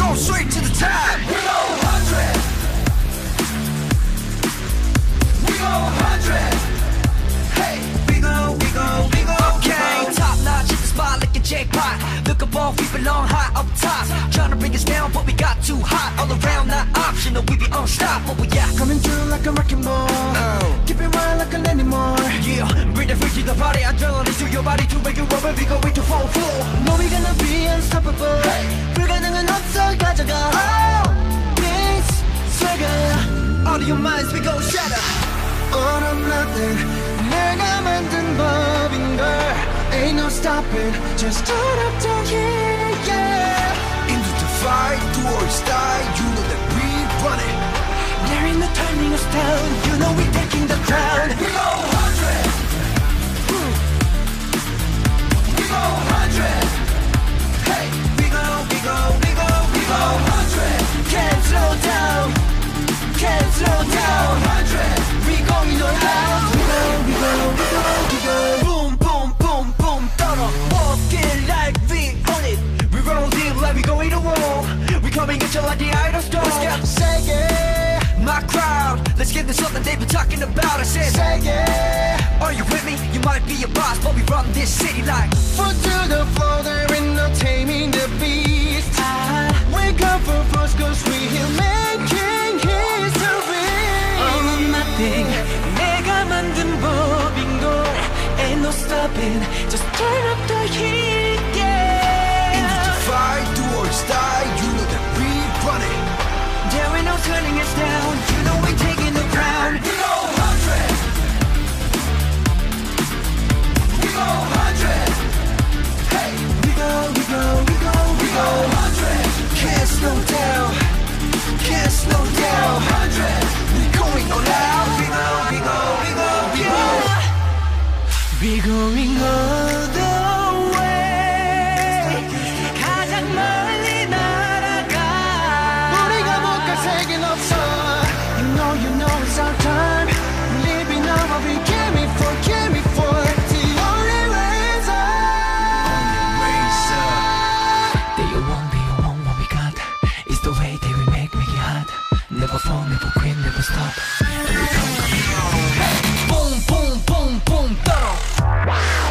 go straight to the top. We go hundred. We go hundred. Hey, we go, we go, we go. Okay, top notch, hit the spot like a jackpot. Look above, we belong high up top. Trying to bring us down, but we got too hot. All around, not optional, we be unstoppable, yeah. Coming through like a wrecking ball. Oh. Keep it wild like an animal. Yeah, bring the freak to the party. Adrenaline your body to make you rubber. We go way to fall full. No, we gonna be unstoppable. 불가능은 없어 가져가. Oh, peace, swagger. All of your minds, we go shatter. All or nothing. 내가 만든 법인걸. Ain't no stopping. Just turn up the heat, yeah. Into the fight, do or die. You know that we run it. We coming at you like the idol storm. Let's go. Say it. My crowd, let's get this something they've been talking about. I said, Say it. Are you with me? You might be a boss, but we run this city like. Foot to the floor, there ain't no taming the beast. We come for force, cause we here making history. All or nothing. 내가 만든 법인걸. Ain't no stopping. Just turn We go we no doubt We go we go we go we go. Be going all never quit, never stop. Boom, boom, boom, boom, thorough.